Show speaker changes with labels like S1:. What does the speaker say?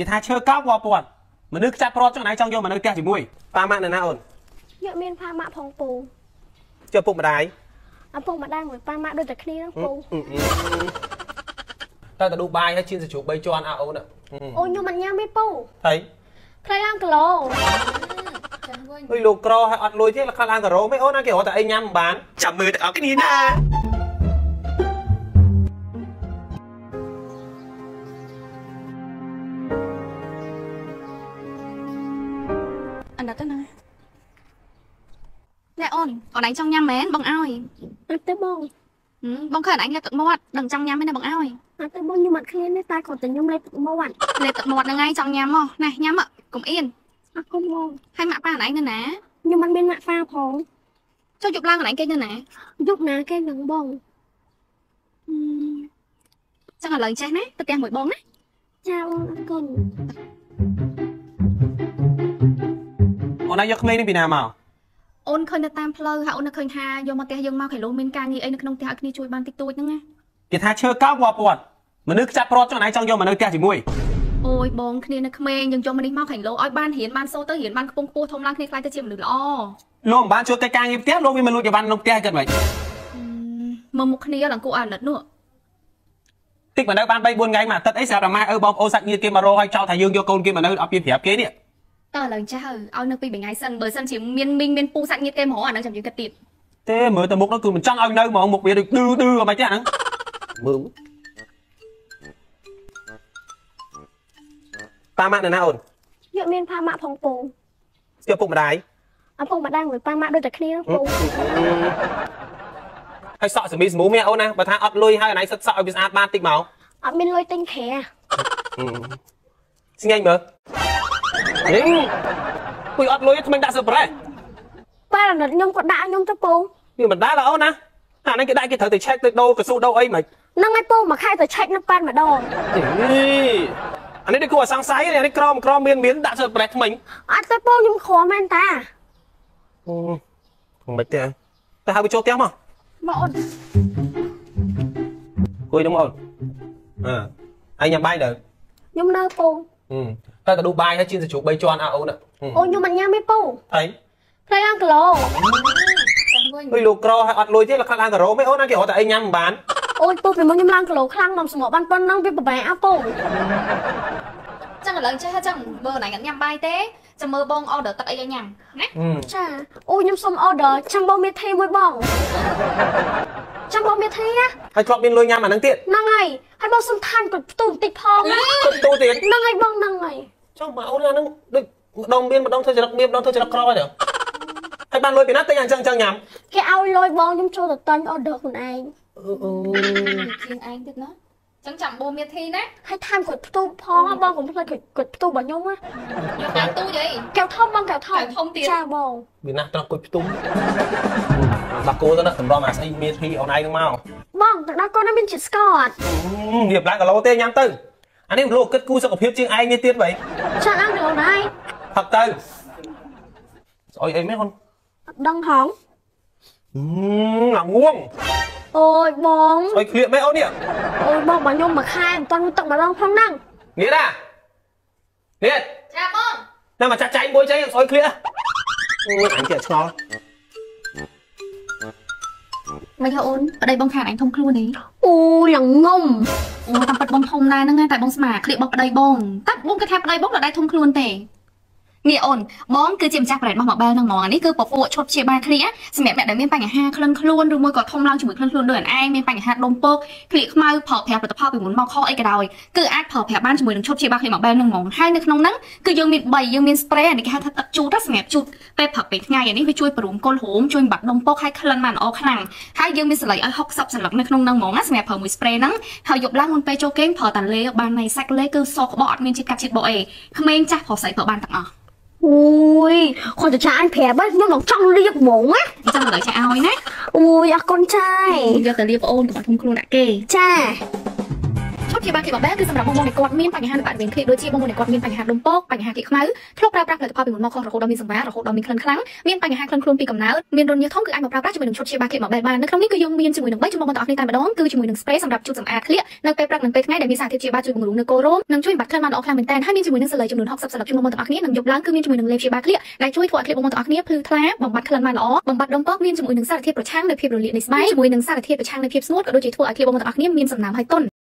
S1: គេថាឈើកោកវពាត់មនុស្សខ្ចាត់ប្រត់ចឹងណៃចង់យកមកនៅផ្ទះជាមួយប៉ាម៉ាក់នៅណាអូន
S2: យកមានផាម៉ាក់ផងពូ
S1: ជើពុកម្ដាយ
S2: ឪពុកម្ដាយមួយប៉ាម៉ាក់ដូចតែគ្នាហ្នឹងពូ
S1: តើទៅឌូបាយហើយជៀនសាជ្រូក3ជាន់អើអូន
S2: អូខ្ញុំមិនញ៉ាំទេពូ
S1: ហើយ
S2: ខ្លាចឡើងគីឡូ
S3: ចឹងវិញ
S1: អុយលោកក្រហើយអត់លុយទេខ្លះឡើងការ៉ូមិនអូនណាគេរត់តែអីញ៉ាំមិនបានចាំមើលទាំងអស់គ្នាណា
S3: អត់ទៅណាណែអូនអូនឯងចង់ញ៉ាំមែនបងឲ្យ
S2: អត់ទេបង
S3: ហឹមបងឃើញអូនឯងលេបទឹកមាត់ដឹងចង់ញ៉ាំមែនណាបងឲ្យ
S2: អត់ទេបងខ្ញុំអត់ឃ្លានទេតែគាត់តែខ្ញុំលេបទឹកមាត់
S3: លេបទឹកមាត់ហ្នឹងឯងចង់ញ៉ាំមកណែញ៉ាំមកកុំអៀន
S2: អត់គុំបង
S3: ហើយម៉ាក់ប៉ាអូនឯងនៅណា
S2: ខ្ញុំមិនមានម៉ាក់ហ្វាផង
S3: ចុះយប់ឡើងអូនឯងគេនៅណា
S2: យប់ណាគេនឹងបង
S3: ហឹមចឹងឥឡូវចេះណាទៅផ្ទះមួយបងណា
S2: ចាបងអរគុណ
S1: អូនណាយកក្មេងនេះពីណាមក
S3: អូនឃើញនៅតាមផ្លូវហើយអូននៅឃើញថាយកមកផ្ទះយើងមកខៃឡូមានការងារអីនៅក្នុងផ្ទះឲ្យគ្នាជួយបានតិចតួចហ្នឹងណា
S1: គេថាឈើកោកវពាត់មនុស្សខ្ចាត់ប្រត់ចឹងណៃចង់យកមកនៅផ្ទះជាមួយ
S3: អូយបងគ្នានៅក្មេងយើងយកមកនេះមកខៃឡូឲ្យបានរៀនបានសូត្រទៅរៀនបានខ្ពង់ខ្ពស់ធំឡើងគ្នាខ្លាយទៅជាមនុស្សល្អ
S1: លោកមិនបានជួយកិច្ចការងារផ្ទះលោកវាមិនលួចអីវ៉ាន់ក្នុងផ្ទះគិតមិន
S3: មើលមុខគ្នាឡើងគួរអាណិតនោះ
S1: តិចមកនៅបាន3 4ថ្ងៃមួយអាទិត្យអីស្រាប់តែម៉ែឪបងប្អូនសាច់ញាតិគេមករកឲ្យចោលថាយើងយកកូនគេមកនៅអត់ពីប្រាប់គេនេះ
S3: តើឥឡូវចាស់ឲ្យនៅពីរថ្ងៃសិនបើសិនជាមានមីងមានពូសាច់ញាតិគេមកអាហ្នឹងចាំយើងគិតទៀត
S1: ទេមើលទៅមុខនោះគឺមិនចង់ឲ្យនៅហ្មងមុខវាដូចឌឺឌឺអីមិនទេអាហ្នឹងមើលប៉ាម៉ាក់នៅណាអូន
S2: យកមានផាម៉ាក់ផងពូ
S1: ជើពុកម្ដាយ
S2: ឪពុកម្ដាយមួយប៉ាម៉ាក់ដូចតែគ្នាហ្នឹងពូ
S1: ហើយសក់សម្មីសម្មូមែអូនណាបើថាអត់លុយហើយអណៃសិតសក់ឲ្យវាស្អាតបានតិចមក
S2: អត់មានលុយទិញក្រា
S1: ស្ងាញ់មើល ហេពុយអត់លុយថ្មិញដាក់សឺប្រេស
S2: ប៉ាអាណិតខ្ញុំក៏ដាក់ខ្ញុំទៅពូ
S1: វាមិនដែរអូនណាអានេះគេដាក់គេត្រូវទៅឆែកទៅដូរកស៊ូដូរអីមិន
S2: ហ្នឹងហើយពូមួយខែទៅឆែកនៅប៉ាត់ម្ដង
S1: អានេះដូចគួរឲ្យសង្ស័យអានេះក្រមក្រមមានមានដាក់សឺប្រេសថ្មិញ
S2: អត់ទេពូខ្ញុំក្រមែនតា
S1: អូមិនទេទៅហៅវាចូលផ្ទះមក
S2: មកអូន
S1: គួយនឹងអូនអើហើយញ៉ាំបាយទៅ
S2: ខ្ញុំនៅពូ
S1: តែទៅឌូបាយហើយជៀនសាជ្រូក3ជាន់អើអូន
S2: អូខ្ញុំមិនញ៉ាំទេពូ
S1: ហើយ
S2: ខ្លាចឡើងគីឡូ
S3: ចឹងវិញ
S1: អុយលោកក្រហើយអត់លុយទេខ្លះឡើងការ៉ូមិនអូនណាគេរត់តែអីញ៉ាំមិនបាន
S2: អូយពូពីមុនខ្ញុំឡើងគីឡូខ្លាំងនំស្មោបានប៉ុណ្ណឹងវាពិបាកអើពូ
S3: ចឹងឥឡូវចេះចឹងបើណៃអត់ញ៉ាំបាយទេចាំមើលបង order ទឹកអីឲ្យញ៉ាំណា
S2: ចាអូខ្ញុំសុំ order ចាំបងមានធីមួយបងចាំបងមានធីណា
S1: ហើយធ្លាប់មានលុយញ៉ាំអាហ្នឹងទៀត
S2: ហ្នឹងហើយហើយបងសុំឋានគាត់ផ្ទុំបន្តិចផងណា
S1: ទៅទូទៀត
S2: ហ្នឹងហើយបងហ្នឹងហើយ
S1: ចុះមកអូនអាហ្នឹងដូចម្ដងមានម្ដងធ្វើចរិតមានម្ដងធ្វើចរិតក្រហើយទៅហើយបានលុយពីណាតែអញ្ចឹងអញ្ចឹងញ៉ាំ
S2: គេឲ្យលុយបងខ្ញុំចូលទៅតាញ់ order ខ្លួនឯង
S3: ជាងឯងទៀតណាចឹងចាំបូមានធីណា
S2: ហើយថែមគាត់ផ្ទុំផងហ៎បងកុំភ្លេចគាត់គាត់ផ្ទុំរបស់ខ្ញុំណា
S3: យកតាមទូយអី
S2: កែវធំបងកែវធំ
S3: កែវធំទៀត
S2: ចាបង
S1: វាណាស់ត្រង់គួយផ្ទុំបាក់គោទៅណាតម្រាំអាស្អីមានធីអូនឯងហ្នឹងមក
S2: បងទៅដល់កូននេះមានជាតិស្ករអត់
S1: វាឡើងគីឡូទេញ៉ាំទៅ អានេះលោកគិតគូសុខភាពជាងឯងនេះទៀតបី
S2: ចាឡើងគីឡូដែរ
S1: ផឹកទៅស្អុយអីមែនអូន
S2: អត់ដឹងហង
S1: អាងួង
S2: អូយបង
S1: ស្អុយឃ្លៀកមែនអូននេះ
S2: អូយបងបើខ្ញុំមួយខែមិនតាន់ទឹកម្ដងផងហ្នឹង
S1: នេះណានេះ
S3: ចាបង
S1: ណាមកចាក់ចែងមួយចៃស្អុយឃ្លៀកអូយអញចេះឆ្ងល់
S3: មិនហ៎អូនប្តីបងខានអញធំខ្លួនទេ
S2: អូយយ៉ាងងុំ
S3: អូតាមពិតបងធំដែរហ្នឹងតែបងស្មាគ្លៀកបោះប្តីបងតែបងគិតថាប្តីបងដល់ដែរធំខ្លួនទេ នេះអូនបងគឺជាម្ចាស់ប្រេតរបស់មកបែលហ្នឹងហ្មងអានេះគឺពពួកឈុតព្យាបាលគ្នាសម្រាប់អ្នកដែលមានបញ្ហាក្លិនខ្លួនឬមួយក៏ធំឡើងជាមួយក្លិនខ្លួនដូចឯងមានបញ្ហាដុំពកក្លៀកខ្មៅផលប្រាផលិតផលពីមុនមកខអីក៏ដោយគឺអាចផលប្រាបានជាមួយនឹងឈុតព្យាបាលគ្នាមកបែលហ្នឹងហ្មងហើយនៅក្នុងហ្នឹងគឺយើងមាន3យើងមាន spray អានេះគេហៅថាទឹកជូតសម្រាប់ជូតពេលព្រឹកពេលថ្ងៃអានេះវាជួយបរុំគល់ហូមជួយបាត់ដុំពកហើយក្លិនបានល្អខ្លាំងហើយយើងមានសន្លៃឲ្យ60សន្លឹកនៅក្នុងហ្នឹងហ្មងណាសម្រាប់ប្រើមួយ spray ហ្នឹងហើយយប់ឡើងមុនពេលចូលគេងប្រើតាលេបាននៃសាច់លេគឺសក្បោអត់មានជាតិកាត់ជាតិបោអីក្មេងចាស់ប្រុសស្រីប្រើបានទាំងអស់
S2: អូយគាត់ទៅចាអញប្រាប់ហើយខ្ញុំនឹងចង់រៀបហ្មងណា
S3: អញ្ចឹងឥឡូវចាឲ្យណា
S2: អូយអរគុណចាយ
S3: យកទៅលាបងអូនកុំឲ្យធំខ្លួនដាក់គេ
S2: ចា
S3: ឈប់ឈុត ព្យាបាលគ្លៀបបបែគឺសម្រាប់បងប្អូនដែលគាត់មានបញ្ហានៅបរិវេណគ្លៀបដូចជាបងប្អូនដែលគាត់មានបញ្ហាដុំពកបញ្ហាគៀកខ្មៅធ្លាប់ប្រើប្រាស់ផលិតផលពីមុនមកខុសរហូតដល់មានសម្បាររហូតដល់មានក្លិនខ្លាំងមានបញ្ហាក្លិនខ្លួនពីកំណើតមានរន្ធញើសធំគឺអាចមកប្រើប្រាស់ជាមួយនឹងឈុតព្យាបាលគ្លៀបបបែបាននៅក្នុងនេះគឺយើងមានជាមួយនឹង3ជំនួសបងប្អូនទាំងអស់គ្នាតែម្ដងគឺជាមួយនឹង spray សម្រាប់ជូតសម្អាតគ្លៀកនៅពេលព្រឹកនិងពេលថ្ងៃដែលមានសារធាតុព្យាបាលជួយពង្រឹងនៅកូរ៉ូមនិងជួយបំបត្តិក្លិនបានល្អខ្លាំងមែនទែនហើយមានជាមួយនឹងសលេចំនួន60សន្លឹកជំនួសបងប្អូនទាំងអស់គ្នានិងយប់ឡើងគឺមានជាមួយនឹងលេបព្យាបាលគ្លៀកដែលជួយធ្វើឲ្យគ្លៀកបងប្អូនទាំងអស់គ្នាភ្លឺថ្លាបំបត្តិក្លិនបានល្អបំបត្តិដុំពកមានជាមួយនឹងសារធាតុប្រឆាំងនៅភាពរលាកនៃស្បែកជាមួយនឹងសារធាតុប្រឆាំងនៅភាពស្ងួតក៏ដូចជាធ្វើឲ្យគ្លៀកបងប្អូនទាំងអស់គ្នាមានសំណើមហើយទន់